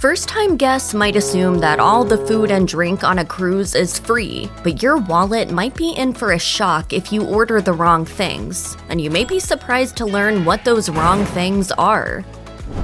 First time guests might assume that all the food and drink on a cruise is free, but your wallet might be in for a shock if you order the wrong things, and you may be surprised to learn what those wrong things are.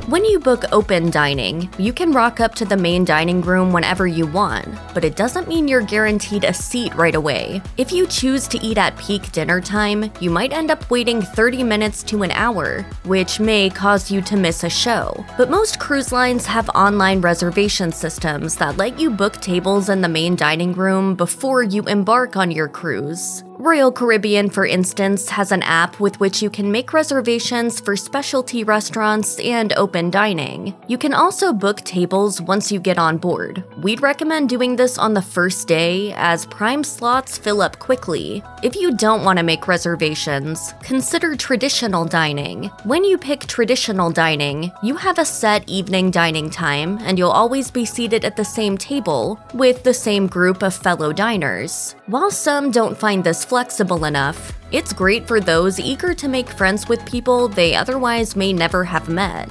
When you book open dining, you can rock up to the main dining room whenever you want, but it doesn't mean you're guaranteed a seat right away. If you choose to eat at peak dinner time, you might end up waiting 30 minutes to an hour, which may cause you to miss a show. But most cruise lines have online reservation systems that let you book tables in the main dining room before you embark on your cruise. Royal Caribbean, for instance, has an app with which you can make reservations for specialty restaurants and open dining. You can also book tables once you get on board. We'd recommend doing this on the first day, as prime slots fill up quickly. If you don't want to make reservations, consider traditional dining. When you pick traditional dining, you have a set evening dining time, and you'll always be seated at the same table with the same group of fellow diners. While some don't find this flexible enough, it's great for those eager to make friends with people they otherwise may never have met.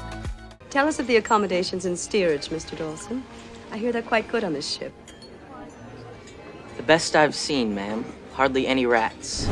Tell us of the accommodations and steerage, Mr. Dawson. I hear they're quite good on this ship. The best I've seen, ma'am. Hardly any rats.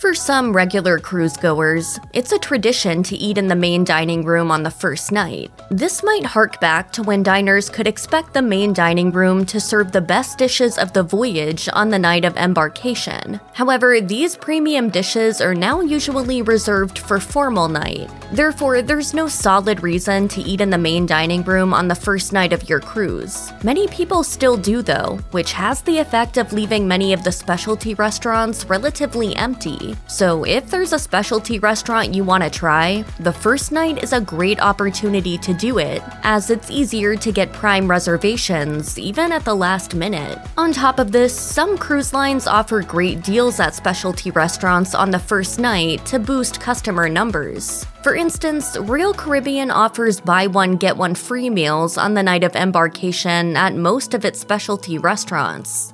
For some regular cruise goers, it's a tradition to eat in the main dining room on the first night. This might hark back to when diners could expect the main dining room to serve the best dishes of the voyage on the night of embarkation. However, these premium dishes are now usually reserved for formal night. Therefore, there's no solid reason to eat in the main dining room on the first night of your cruise. Many people still do though, which has the effect of leaving many of the specialty restaurants relatively empty. So if there's a specialty restaurant you want to try, the first night is a great opportunity to do it, as it's easier to get prime reservations even at the last minute. On top of this, some cruise lines offer great deals at specialty restaurants on the first night to boost customer numbers. For instance, Royal Caribbean offers buy one get one free meals on the night of embarkation at most of its specialty restaurants.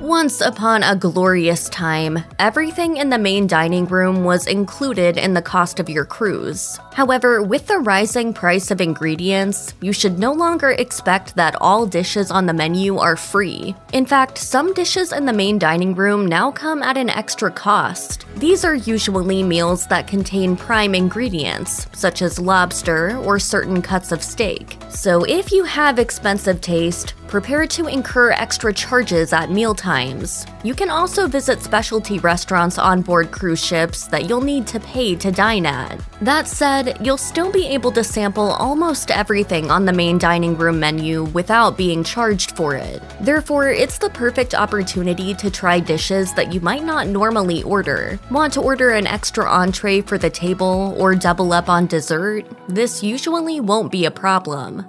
Once upon a glorious time, everything in the main dining room was included in the cost of your cruise. However, with the rising price of ingredients, you should no longer expect that all dishes on the menu are free. In fact, some dishes in the main dining room now come at an extra cost. These are usually meals that contain prime ingredients, such as lobster or certain cuts of steak. So if you have expensive taste, prepare to incur extra charges at mealtimes. You can also visit specialty restaurants on board cruise ships that you'll need to pay to dine at. That said, you'll still be able to sample almost everything on the main dining room menu without being charged for it. Therefore, it's the perfect opportunity to try dishes that you might not normally order. Want to order an extra entree for the table or double up on dessert? This usually won't be a problem.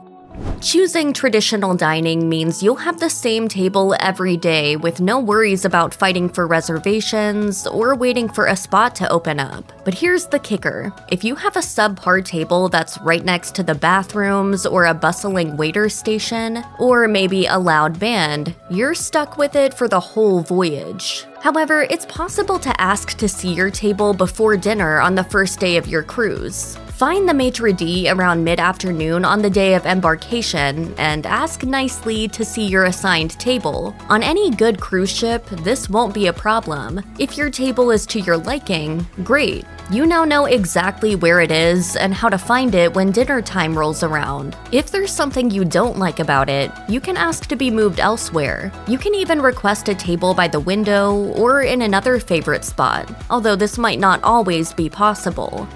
Choosing traditional dining means you'll have the same table every day with no worries about fighting for reservations or waiting for a spot to open up. But here's the kicker if you have a subpar table that's right next to the bathrooms or a bustling waiter station, or maybe a loud band, you're stuck with it for the whole voyage. However, it's possible to ask to see your table before dinner on the first day of your cruise. Find the maitre d' around mid afternoon on the day of embarkation and ask nicely to see your assigned table. On any good cruise ship, this won't be a problem. If your table is to your liking, great. You now know exactly where it is and how to find it when dinner time rolls around. If there's something you don't like about it, you can ask to be moved elsewhere. You can even request a table by the window or in another favorite spot, although this might not always be possible.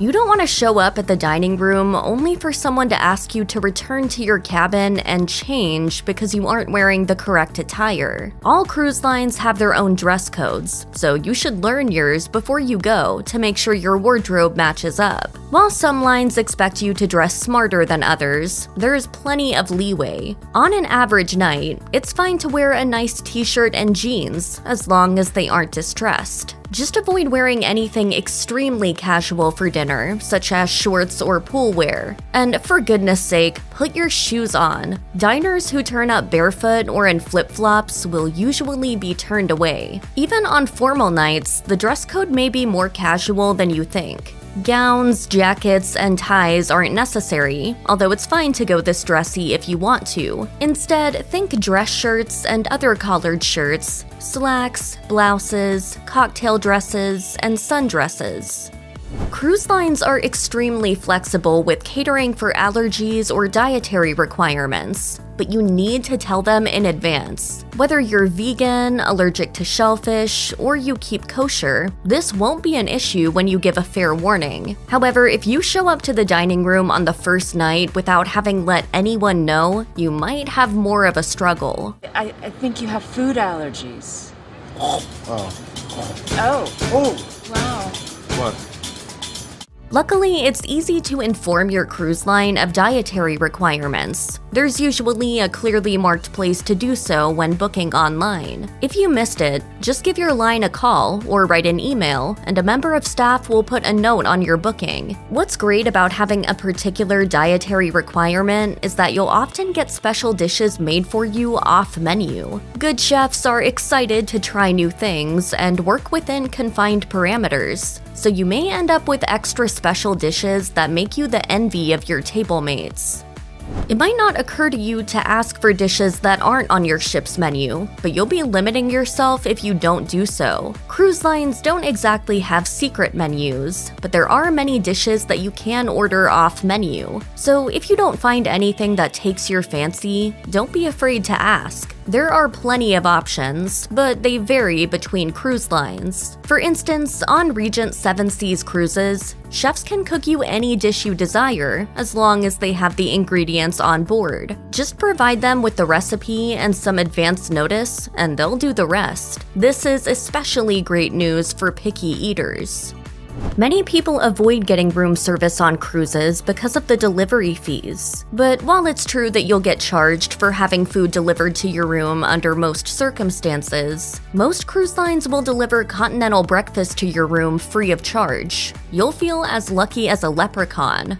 You don't want to show up at the dining room only for someone to ask you to return to your cabin and change because you aren't wearing the correct attire. All cruise lines have their own dress codes, so you should learn yours before you go to make sure your wardrobe matches up. While some lines expect you to dress smarter than others, there is plenty of leeway. On an average night, it's fine to wear a nice t shirt and jeans as long as they aren't distressed. Just avoid wearing anything extremely casual for dinner, such as shorts or pool wear. And for goodness sake, put your shoes on. Diners who turn up barefoot or in flip flops will usually be turned away. Even on formal nights, the dress code may be more casual than you think. Gowns, jackets, and ties aren't necessary, although it's fine to go this dressy if you want to. Instead, think dress shirts and other collared shirts, slacks, blouses, cocktail dresses, and sundresses. Cruise lines are extremely flexible with catering for allergies or dietary requirements, but you need to tell them in advance. Whether you're vegan, allergic to shellfish, or you keep kosher, this won't be an issue when you give a fair warning. However, if you show up to the dining room on the first night without having let anyone know, you might have more of a struggle. I, I think you have food allergies. Oh. Oh. Oh! Wow. What? Luckily, it's easy to inform your cruise line of dietary requirements. There's usually a clearly marked place to do so when booking online. If you missed it, just give your line a call or write an email, and a member of staff will put a note on your booking. What's great about having a particular dietary requirement is that you'll often get special dishes made for you off menu. Good chefs are excited to try new things and work within confined parameters so you may end up with extra special dishes that make you the envy of your table mates. It might not occur to you to ask for dishes that aren't on your ship's menu, but you'll be limiting yourself if you don't do so. Cruise lines don't exactly have secret menus, but there are many dishes that you can order off menu. So if you don't find anything that takes your fancy, don't be afraid to ask. There are plenty of options, but they vary between cruise lines. For instance, on Regent Seven Seas cruises, chefs can cook you any dish you desire as long as they have the ingredients on board. Just provide them with the recipe and some advance notice, and they'll do the rest. This is especially great news for picky eaters. Many people avoid getting room service on cruises because of the delivery fees. But while it's true that you'll get charged for having food delivered to your room under most circumstances, most cruise lines will deliver continental breakfast to your room free of charge. You'll feel as lucky as a leprechaun.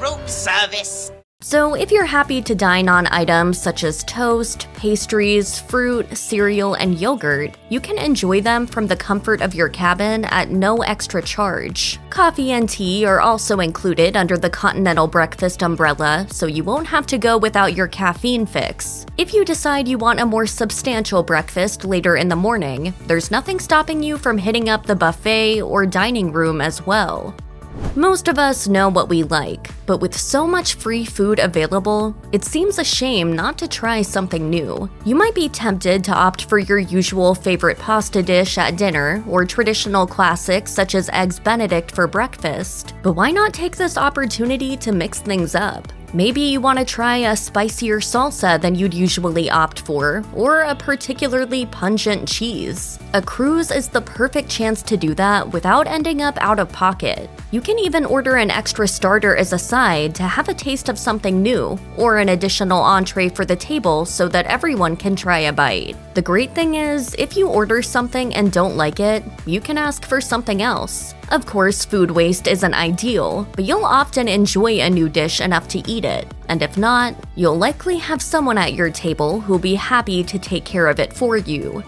Room service. So, if you're happy to dine on items such as toast, pastries, fruit, cereal, and yogurt, you can enjoy them from the comfort of your cabin at no extra charge. Coffee and tea are also included under the continental breakfast umbrella, so you won't have to go without your caffeine fix. If you decide you want a more substantial breakfast later in the morning, there's nothing stopping you from hitting up the buffet or dining room as well. Most of us know what we like, but with so much free food available, it seems a shame not to try something new. You might be tempted to opt for your usual favorite pasta dish at dinner or traditional classics such as Eggs Benedict for breakfast, but why not take this opportunity to mix things up? Maybe you want to try a spicier salsa than you'd usually opt for, or a particularly pungent cheese. A cruise is the perfect chance to do that without ending up out of pocket. You can even order an extra starter as a side to have a taste of something new, or an additional entree for the table so that everyone can try a bite. The great thing is, if you order something and don't like it, you can ask for something else. Of course, food waste isn't ideal, but you'll often enjoy a new dish enough to eat it. And if not, you'll likely have someone at your table who'll be happy to take care of it for you.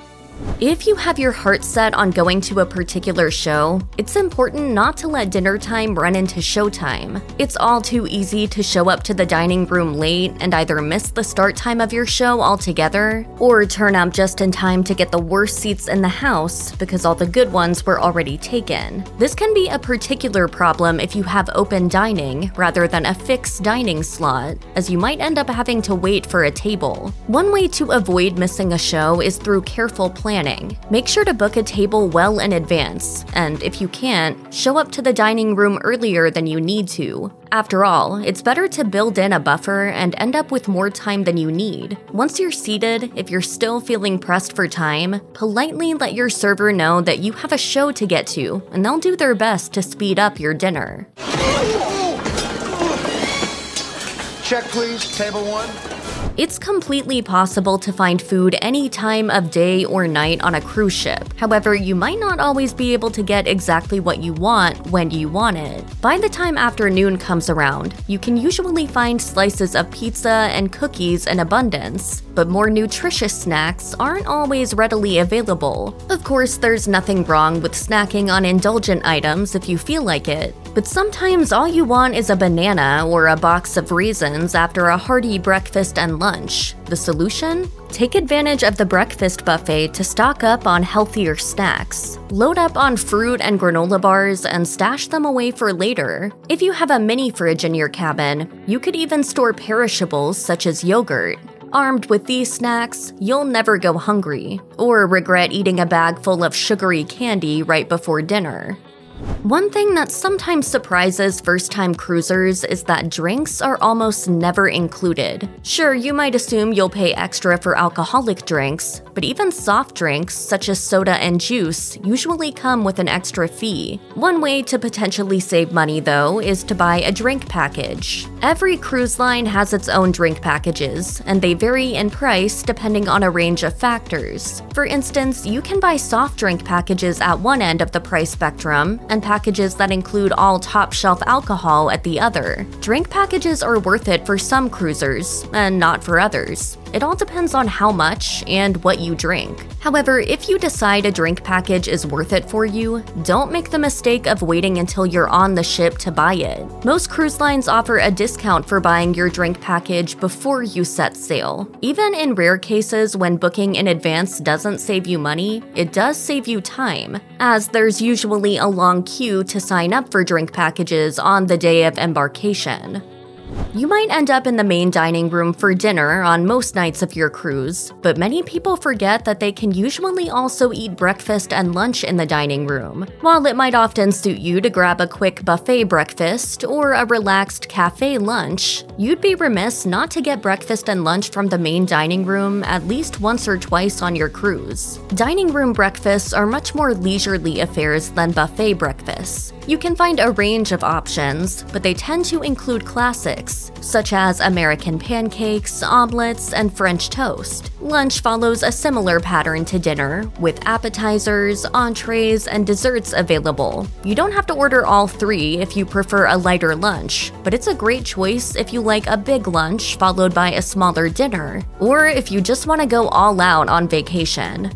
If you have your heart set on going to a particular show, it's important not to let dinner time run into showtime. It's all too easy to show up to the dining room late and either miss the start time of your show altogether, or turn up just in time to get the worst seats in the house because all the good ones were already taken. This can be a particular problem if you have open dining rather than a fixed dining slot, as you might end up having to wait for a table. One way to avoid missing a show is through careful planning. Make sure to book a table well in advance, and if you can't, show up to the dining room earlier than you need to. After all, it's better to build in a buffer and end up with more time than you need. Once you're seated, if you're still feeling pressed for time, politely let your server know that you have a show to get to, and they'll do their best to speed up your dinner. Check, please. Table one. It's completely possible to find food any time of day or night on a cruise ship. However, you might not always be able to get exactly what you want when you want it. By the time afternoon comes around, you can usually find slices of pizza and cookies in abundance, but more nutritious snacks aren't always readily available. Of course, there's nothing wrong with snacking on indulgent items if you feel like it, but sometimes all you want is a banana or a box of raisins after a hearty breakfast lunch. The solution? Take advantage of the breakfast buffet to stock up on healthier snacks. Load up on fruit and granola bars and stash them away for later. If you have a mini fridge in your cabin, you could even store perishables such as yogurt. Armed with these snacks, you'll never go hungry or regret eating a bag full of sugary candy right before dinner. One thing that sometimes surprises first time cruisers is that drinks are almost never included. Sure, you might assume you'll pay extra for alcoholic drinks, but even soft drinks, such as soda and juice, usually come with an extra fee. One way to potentially save money, though, is to buy a drink package. Every cruise line has its own drink packages, and they vary in price depending on a range of factors. For instance, you can buy soft drink packages at one end of the price spectrum and packages that include all top shelf alcohol at the other. Drink packages are worth it for some cruisers, and not for others. It all depends on how much and what you drink. However, if you decide a drink package is worth it for you, don't make the mistake of waiting until you're on the ship to buy it. Most cruise lines offer a discount for buying your drink package before you set sail. Even in rare cases when booking in advance doesn't save you money, it does save you time, as there's usually a long queue to sign up for drink packages on the day of embarkation. You might end up in the main dining room for dinner on most nights of your cruise, but many people forget that they can usually also eat breakfast and lunch in the dining room. While it might often suit you to grab a quick buffet breakfast or a relaxed cafe lunch, you'd be remiss not to get breakfast and lunch from the main dining room at least once or twice on your cruise. Dining room breakfasts are much more leisurely affairs than buffet breakfasts. You can find a range of options, but they tend to include classics, such as American pancakes, omelets, and French toast. Lunch follows a similar pattern to dinner, with appetizers, entrees, and desserts available. You don't have to order all three if you prefer a lighter lunch, but it's a great choice if you like a big lunch followed by a smaller dinner, or if you just want to go all out on vacation.